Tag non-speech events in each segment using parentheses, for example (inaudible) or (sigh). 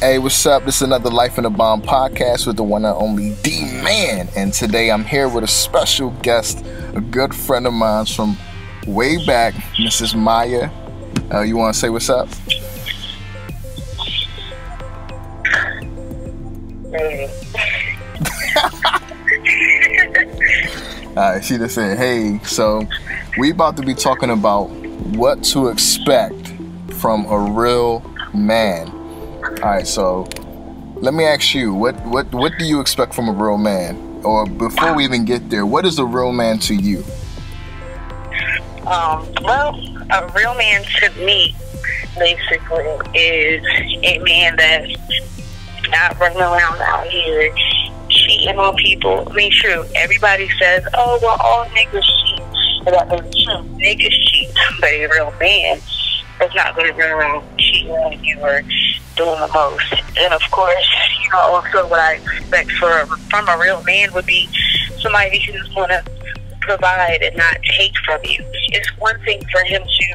Hey, what's up? This is another Life in a Bomb podcast with the one and only D Man. And today I'm here with a special guest, a good friend of mine from way back, Mrs. Miyah. Uh, you want to say what's up? (laughs) Alright, she just said, hey, so we about to be talking about what to expect from a real man. Alright, so let me ask you, what, what what do you expect from a real man? Or before we even get there, what is a real man to you? Um, well, a real man to me, basically, is a man that's not running around out here cheating on people. I mean, true, everybody says, oh, well, all niggas cheat. But that is true. Niggas cheat, but a real man is not going to run around cheating on you or doing the most. And of course, you know, also what I expect for from a real man would be somebody who's going to provide and not take from you. It's one thing for him to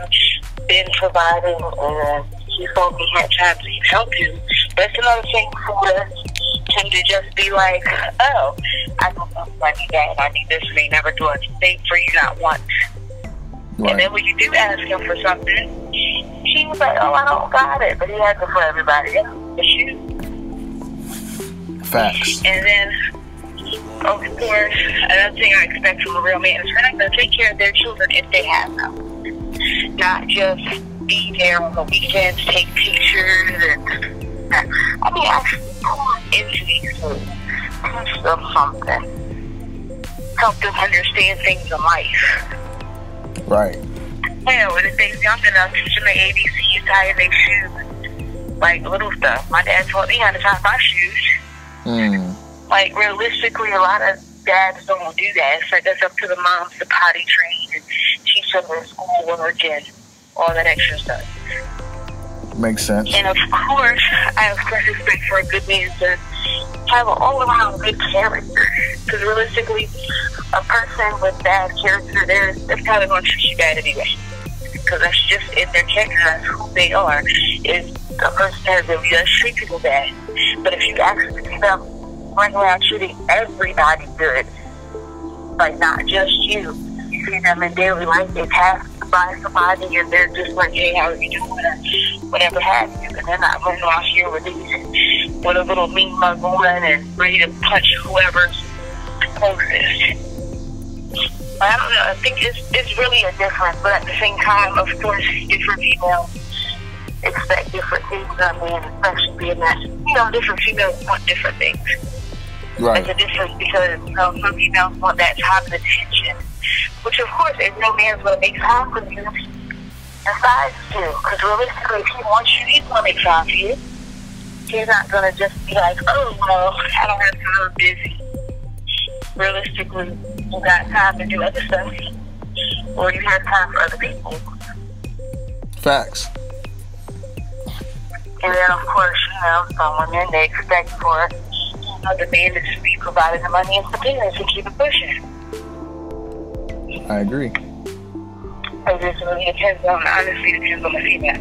been providing and he thought he had time to help you. But it's another thing for him to just be like, oh, I don't know I need that and I need this and they never do a thing for you not once. Right. And then when you do ask him for something, he was like, oh, I don't got it. But he has it for everybody else. Facts. And then, of course, another thing I expect from a real man is for them to take care of their children if they have them. Not just be there on the weekends, take pictures, and I mean, actually pour into these kids, teach them something, help them understand things in life. Right. Hell, when they're young enough, teach them the ABCs, tie their shoes, like little stuff. My dad taught me how to tie my shoes. Mm. Like realistically, a lot of dads don't do that. It's like that's up to the moms to potty train and teach them their schoolwork and all that extra stuff. Makes sense. And of course, I of course expect for a good man to have an all around good character. Because realistically, a person with bad character, they're, they're probably going to treat you bad anyway. Because that's just in their character, that's who they are. Is a person has a just treat people bad. But if you actually see them running around treating everybody good, like not just you, see them in daily life, they pass by somebody and they're just like, hey, how are you doing? Whatever have you. And they're not running out here with these, with a little mean mug on and ready to punch whoever's closest. I don't know. I think it's it's really a difference, but at the same time, of course, different females expect different things of men, especially being that you know different females want different things. Right. It's a difference because you know some females want that time and attention, which of course, if no man's going to make time for you, decides to. Because realistically, if he wants you, he's going to make time for you. He's not going to just be like, oh well, I don't have time, I'm busy. Realistically, you got time to do other stuff, or you have time for other people. Facts. And then, of course, you know, some women, they expect for know, the man to be providing the money and superiors to keep it pushing. I agree. It just really depends on, honestly, depends on the female.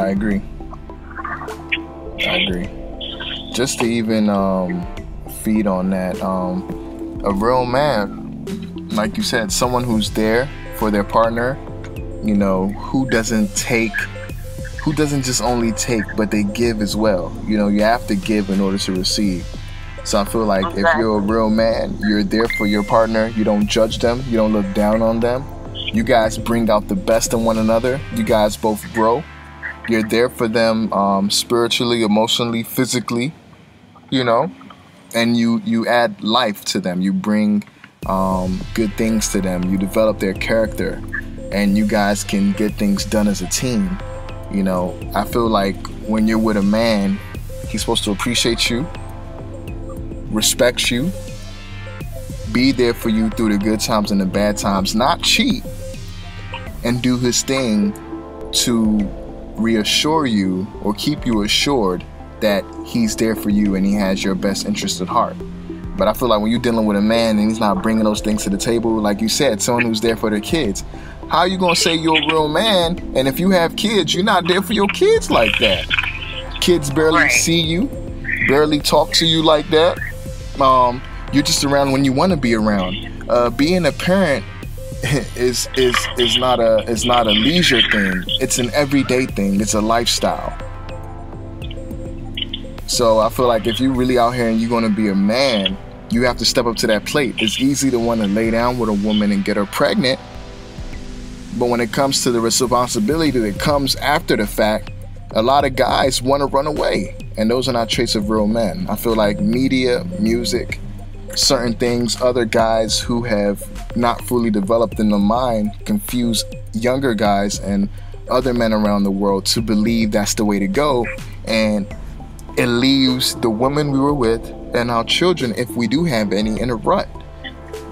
I agree. I agree. Just to even um, feed on that, um, a real man, like you said, someone who's there for their partner, you know, who doesn't take, who doesn't just only take, but they give as well. You know, you have to give in order to receive. So I feel like if you're a real man, you're there for your partner. You don't judge them. You don't look down on them. You guys bring out the best in one another. You guys both grow. You're there for them um, spiritually, emotionally, physically. You know, and you you add life to them. You bring um, good things to them. You develop their character, and you guys can get things done as a team. You know, I feel like when you're with a man, he's supposed to appreciate you, respect you, be there for you through the good times and the bad times, not cheat, and do his thing to reassure you or keep you assured that he's there for you and he has your best interest at heart. But I feel like when you're dealing with a man and he's not bringing those things to the table, like you said, someone who's there for their kids, how you gonna say you're a real man and if you have kids, you're not there for your kids like that? kids barely Right. see you, barely talk to you like that. Um, you're just around when you want to be around. Uh, being a parent (laughs) is is is not a is not a leisure thing. It's an everyday thing. It's a lifestyle. So I feel like if you're really out here and you're gonna be a man, you have to step up to that plate. It's easy to want to lay down with a woman and get her pregnant, but when it comes to the responsibility that comes after the fact, a lot of guys want to run away, and those are not traits of real men. I feel like media, music, certain things, other guys who have not fully developed in the mind confuse younger guys and other men around the world to believe that's the way to go, and it leaves the women we were with and our children, if we do have any, in a rut.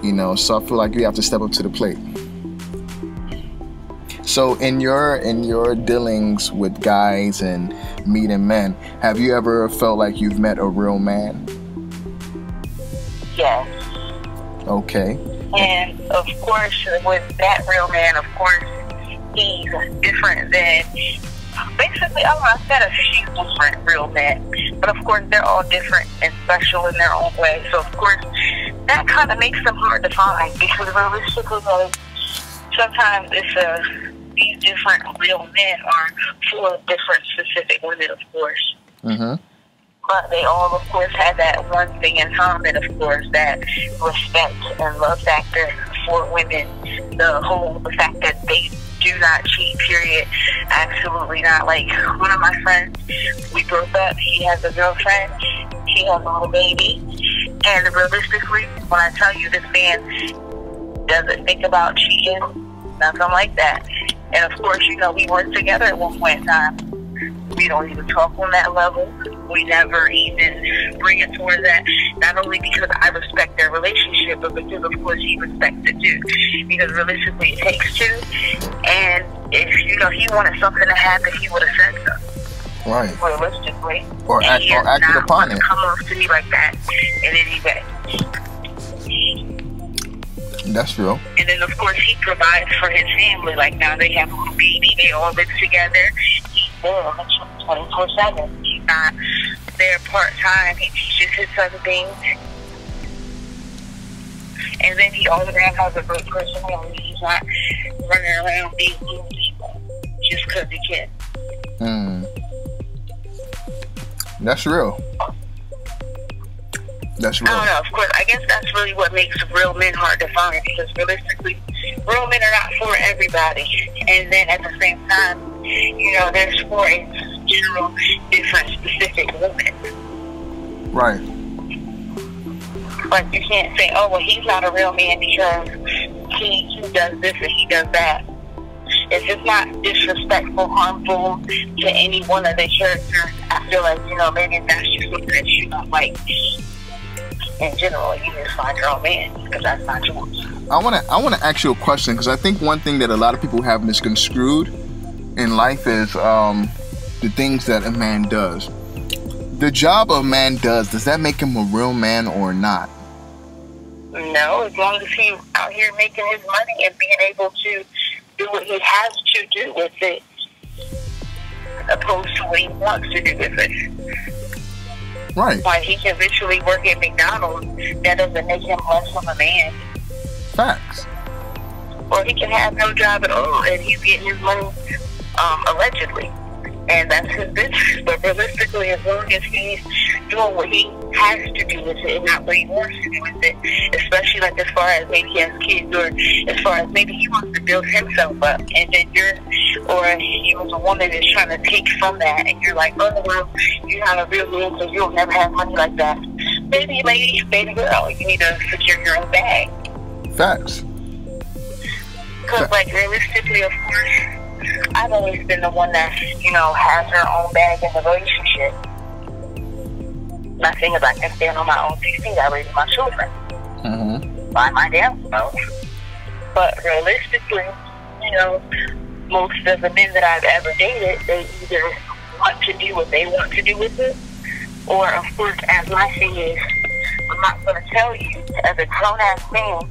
You know, so I feel like we have to step up to the plate. So in your in your dealings with guys and meeting men, have you ever felt like you've met a real man? Yes. Okay. And of course, with that real man, of course, he's different than basically, I want to say a few different real men. But of course, they're all different and special in their own way. So, of course, that kind of makes them hard to find because realistically, sometimes it's a, these different real men are for different specific women, of course. Mm-hmm. But they all, of course, have that one thing in common, of course, that respect and love factor for women. The whole the fact that they do not cheat, period. Absolutely not. Like, one of my friends, we broke up. He has a girlfriend. She has a little baby. And realistically, when I tell you this man doesn't think about cheating, nothing like that. And of course, you know, we worked together at one point in time. We don't even talk on that level. We never even bring it towards that. Not only because I respect their relationship, but because of course he respects it too. Because realistically, it takes two. And if you know he wanted something to happen, he would have said so. Right. Realistically, Or act or acted upon it. Come off to me like that in any way. That's real. And then, of course, he provides for his family. Like now, they have a little baby. They all live together. He's there twenty four seven. He's not there part time. He teaches his son things. And then he all around has a great personality. He's not running around being mean to people just because he can. Mm. That's real. That's I don't know. Of course, I guess that's really what makes real men hard to find because realistically, real men are not for everybody. And then at the same time, you know, there's for a general, different, specific woman. Right. Like you can't say, oh well, he's not a real man because he he does this and he does that. If it's not disrespectful, harmful to any one of the characters, I feel like you know maybe that's just something that you don't like. In general, you just find your own man because that's not yours. I want to I want to ask you a question because I think one thing that a lot of people have misconstrued in life is um, the things that a man does. The job a man does does that make him a real man or not? No, as long as he's out here making his money and being able to do what he has to do with it, opposed to what he wants to do with it. Right. Like he can eventually work at McDonald's, that doesn't make him less of a man. Facts. Or he can have no job at all and he's getting his money um, allegedly. And that's his business. But realistically, as long as he's doing what he has to do with it and not what he wants to do with it, especially like as far as maybe he has kids or as far as maybe he wants to build himself up and then you're, or he was a woman that's trying to take from that and you're like, oh, well, you're not a real man so you'll never have money like that. Baby lady, baby girl, you need to secure your own bag. Facts. Because, like, realistically, of course, I've always been the one that, you know, has her own bag in the relationship. My thing is, I can stand on my own two feet. I raise my children Mm-hmm. by my damn self. But realistically, you know, most of the men that I've ever dated, they either want to do what they want to do with it, or, of course, as my thing is, I'm not going to tell you, as a grown ass man,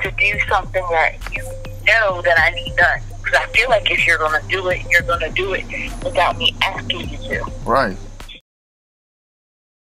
to do something that you know that I need done. Because I feel like if you're going to do it, you're going to do it without me asking you to. Right.